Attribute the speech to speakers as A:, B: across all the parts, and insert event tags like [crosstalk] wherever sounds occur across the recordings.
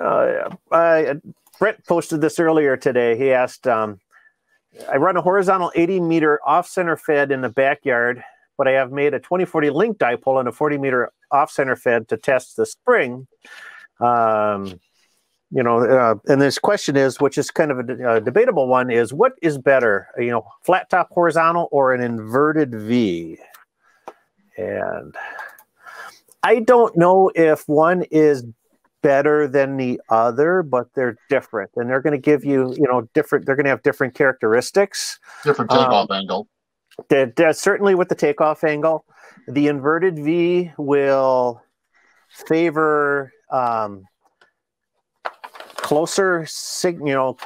A: Uh, I, Brett posted this earlier today. He asked, um, I run a horizontal 80 meter off center fed in the backyard, but I have made a 2040 link dipole and a 40 meter off center fed to test the spring. Um, you know, uh, and this question is, which is kind of a, a, debatable one, is what is better, you know, flat top horizontal or an inverted V? And I don't know if one is better than the other, but they're different, and they're going to give you, you know, different. They're going to have different characteristics.
B: Different takeoff um, angle.
A: They're, they're certainly with the takeoff angle, the inverted V will favor um, closer, sig- you know,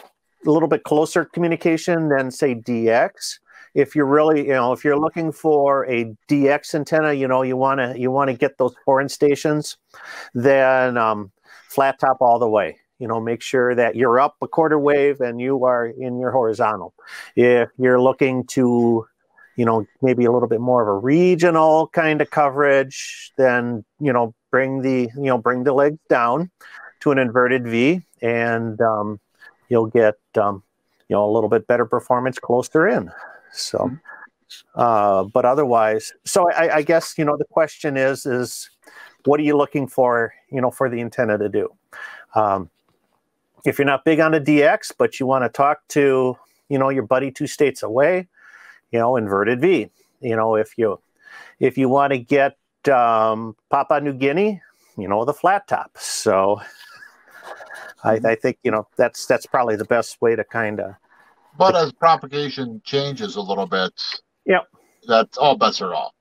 A: a little bit closer communication than say DX. If you're really, you know, if you're looking for a DX antenna, you know, you want to you want to get those foreign stations, then um, flat top all the way. You know, make sure that you're up a quarter wave and you are in your horizontal. If you're looking to, you know, maybe a little bit more of a regional kind of coverage, then you know, bring the you know bring the legs down to an inverted V and um, you'll get um, you know a little bit better performance closer in. So, mm-hmm. uh, but otherwise, so I, I, guess you know the question is is what are you looking for you know for the antenna to do? Um, if you're not big on a DX, but you want to talk to you know your buddy two states away, you know inverted V. You know if you if you want to get um, Papua New Guinea, you know the flat top. So I, mm-hmm. I think you know that's that's probably the best way to kind of.
B: But as propagation changes a little bit,
A: yep,
B: that's all bets are off.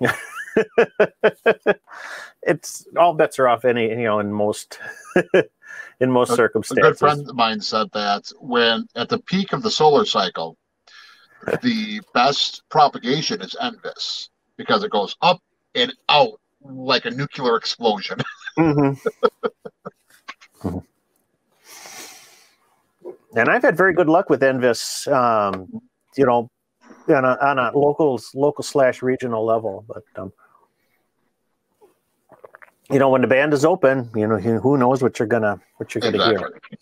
B: [laughs] [laughs]
A: it's all bets are off. Any you know in most [laughs] in most a, circumstances.
B: A good friend of mine said that when at the peak of the solar cycle, [laughs] the best propagation is NVIS because it goes up and out like a nuclear explosion. Mm-hmm.
A: Mm-hmm. And I've had very good luck with NVIS. um, you know, on a, on a local local slash regional level. But um, you know, when the band is open, you know, who knows what you're gonna what you're gonna exactly. hear.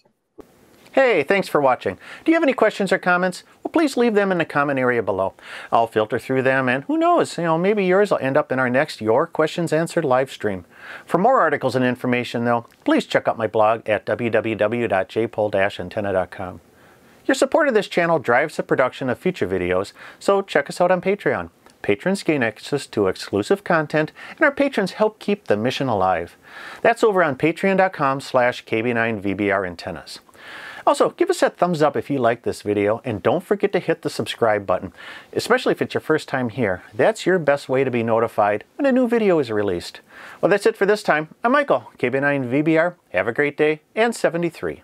A: Hey, thanks for watching. Do you have any questions or comments? Well, please leave them in the comment area below. I'll filter through them and who knows, you know, maybe yours will end up in our next Your Questions Answered live stream. For more articles and information though, please check out my blog at www.jpole-antenna.com. Your support of this channel drives the production of future videos, so check us out on Patreon. Patrons gain access to exclusive content, and our patrons help keep the mission alive. That's over on patreon.com slash kb9vbr antennas. Also, give us that thumbs up if you like this video, and don't forget to hit the subscribe button, especially if it's your first time here. That's your best way to be notified when a new video is released. Well, that's it for this time. I'm Michael, KB9VBR. Have a great day, and 73.